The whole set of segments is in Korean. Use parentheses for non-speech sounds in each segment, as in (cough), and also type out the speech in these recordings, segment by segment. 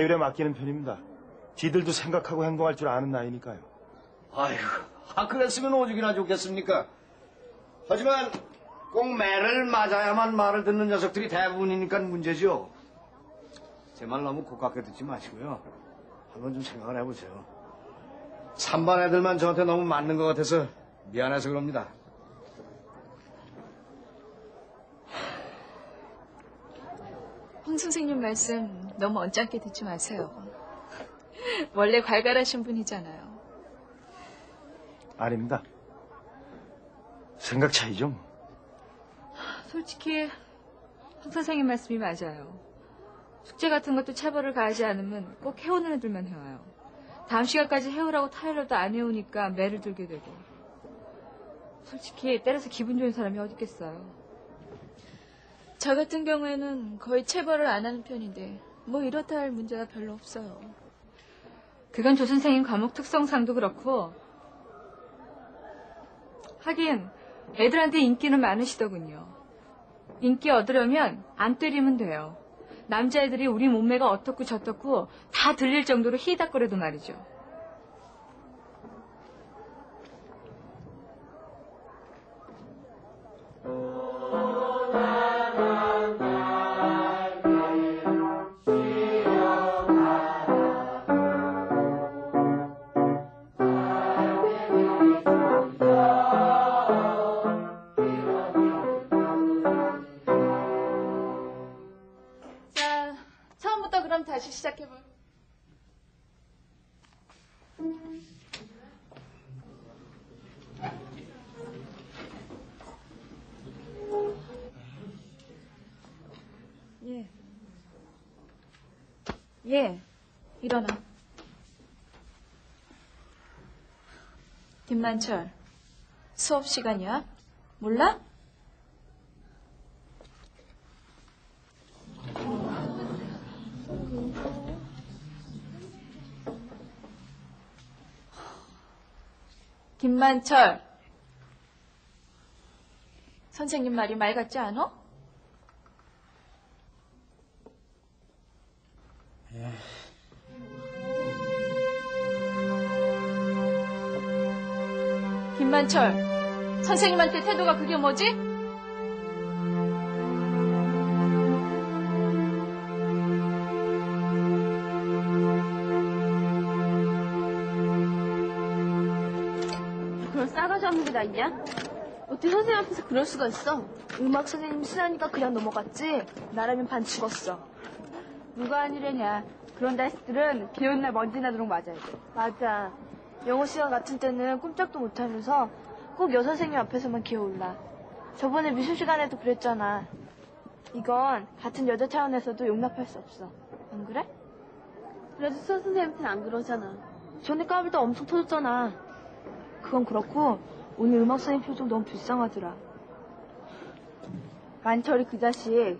자율에 맡기는 편입니다. 지들도 생각하고 행동할 줄 아는 나이니까요. 아이고, 아, 그랬으면 오죽이나 좋겠습니까? 하지만 꼭 매를 맞아야만 말을 듣는 녀석들이 대부분이니까 문제죠. 제 말 너무 고깝게 듣지 마시고요. 한번 좀 생각을 해보세요. 3반 애들만 저한테 너무 맞는 것 같아서 미안해서 그럽니다. 황 선생님 말씀 너무 언짢게 듣지 마세요. (laughs) 원래 괄괄하신 분이잖아요. 아닙니다. 생각 차이죠. 뭐. 솔직히 황 선생님 말씀이 맞아요. 숙제 같은 것도 체벌을 가하지 않으면 꼭 해오는 애들만 해와요. 다음 시간까지 해오라고 타일러도 안 해오니까 매를 들게 되고. 솔직히 때려서 기분 좋은 사람이 어디 있겠어요. 저 같은 경우에는 거의 체벌을 안 하는 편인데 뭐 이렇다 할 문제가 별로 없어요. 그건 조 선생님 과목 특성상도 그렇고 하긴 애들한테 인기는 많으시더군요. 인기 얻으려면 안 때리면 돼요. 남자애들이 우리 몸매가 어떻고 저떻고 다 들릴 정도로 희닥거려도 말이죠. 예, 일어나. 김만철, 수업 시간이야? 몰라? 김만철. 선생님 말이 말 같지 않아? 김만철. 선생님한테 태도가 그게 뭐지? 그런 싸가지 없는 게 다 있냐? 어떻게 선생님 앞에서 그럴 수가 있어? 음악 선생님 쓰라니까 그냥 넘어갔지? 나라면 반 죽었어. 누가 아니래냐. 그런 자식들은 비 오는 날 먼지 나도록 맞아야 돼. 맞아. 영어 시간 같은 때는 꼼짝도 못하면서 꼭 여선생님 앞에서만 기어올라. 저번에 미술 시간에도 그랬잖아. 이건 같은 여자 차원에서도 용납할 수 없어. 안 그래? 그래도 수선 선생님한테는 안 그러잖아. 전에 까불 때 엄청 터졌잖아. 그건 그렇고 오늘 음악 선생님 표정 너무 불쌍하더라. 만철이 그 자식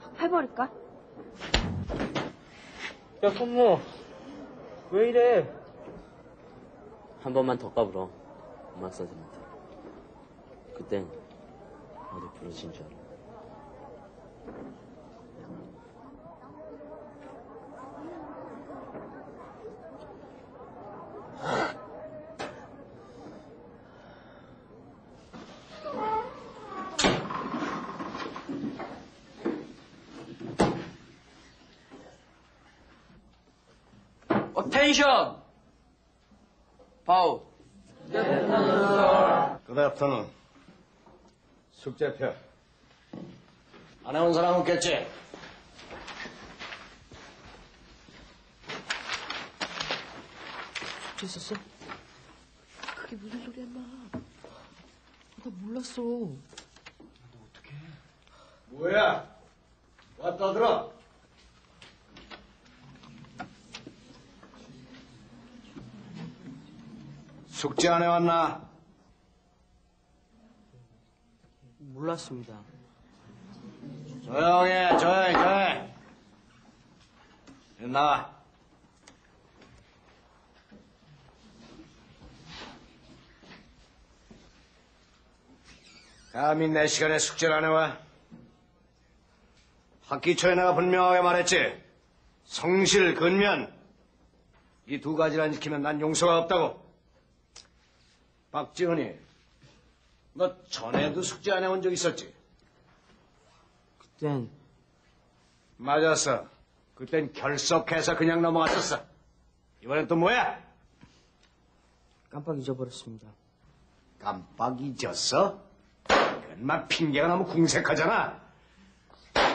확 해버릴까? 야, 손모. 왜 이래? 한 번만 더 까불어. 음악 선생님한테. 그땐 어디 부러진 줄 알아. 텐션! 파우. 그다음부터는 숙제표. 안 해온 사람 없겠지? 숙제 있었어? 그게 무슨 소리야, 인마. 나 몰랐어. 뭐야? 와 떠들어. 숙제 안 해왔나? 몰랐습니다. 조용히 해, 조용히, 조용히. 이리 나와. 감히 내 시간에 숙제를 안 해와? 학기 초에 내가 분명하게 말했지. 성실, 근면. 이 두 가지를 안 지키면 난 용서가 없다고. 박지훈이, 너 전에도 숙제 안 해온 적 있었지? 그땐 맞았어. 그땐 결석해서 그냥 넘어갔었어. 이번엔 또 뭐야? 깜빡 잊어버렸습니다. 깜빡 잊었어? 그만 핑계가 너무 궁색하잖아.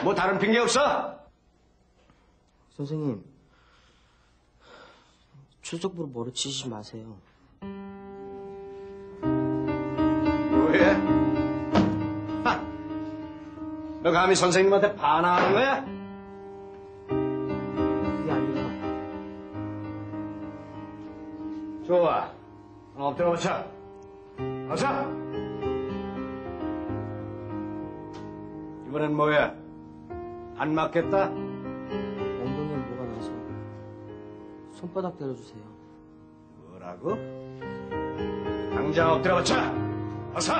뭐 다른 핑계 없어? 선생님, 출석부로 머리 치시지 마세요. 뭐해? 하! 너 감히 선생님한테 반항하는 거야? 그게 아니라 좋아. 어, 엎드려 보자. 어서! 이번엔 뭐야? 안 맞겠다? 엉덩이에 뭐가 나서 손바닥 때려주세요. 뭐라고? 당장 엎드려 보자. 어서!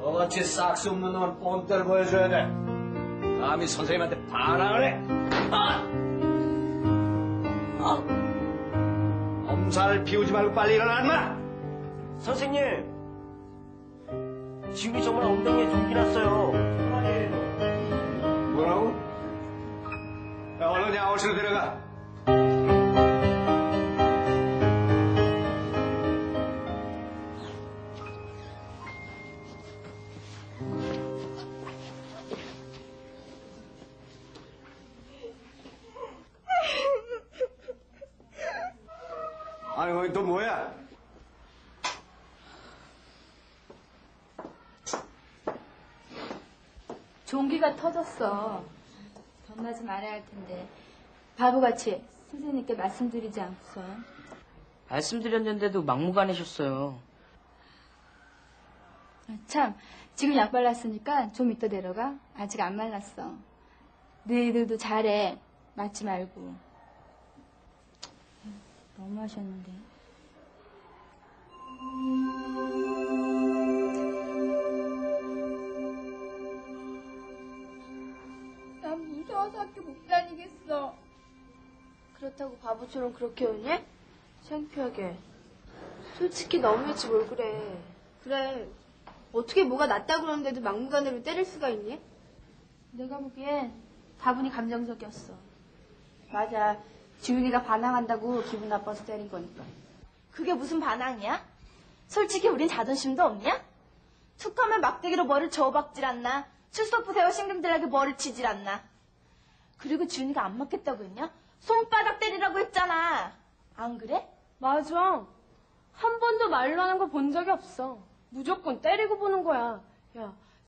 너같이 싹스 없는 놈은 뽐때를 보여줘야 돼. 감히 선생님한테 반항을 해. 아! 아! 엄살을 피우지 말고 빨리 일어나, 인마! 선생님! 지훈이 정말 엉덩이에 종기 났어요. 뭐라고? 야, 얼른 야호실로 데려가. 아니, 거기 또 뭐야? 종기가 터졌어. 겁나지 말아야 할 텐데. 바보같이 선생님께 말씀드리지 않고선. 말씀드렸는데도 막무가내셨어요. 아, 참, 지금 약 발랐으니까 좀 이따 내려가. 아직 안 말랐어. 너희들도 잘해. 맞지 말고. 너무 하셨는데. 난 무서워서 학교 못 다니겠어. 그렇다고 바보처럼 그렇게 우니? 창피하게. 솔직히 너무했지 뭘 그래. 그래. 어떻게 뭐가 낫다 그러는데도 막무가내로 때릴 수가 있니? 내가 보기엔 다분히 감정적이었어. 맞아. 지훈이가 반항한다고 기분 나빠서 때린 거니까. 그게 무슨 반항이야? 솔직히 우린 자존심도 없냐? 툭하면 막대기로 머리를 저어박질 않나? 출석 부 세워 신경질나게 머리를 치질 않나? 그리고 지훈이가 안 맞겠다고 했냐? 손바닥 때리라고 했잖아. 안 그래? 맞아. 한 번도 말로 하는 거 본 적이 없어. 무조건 때리고 보는 거야. 야,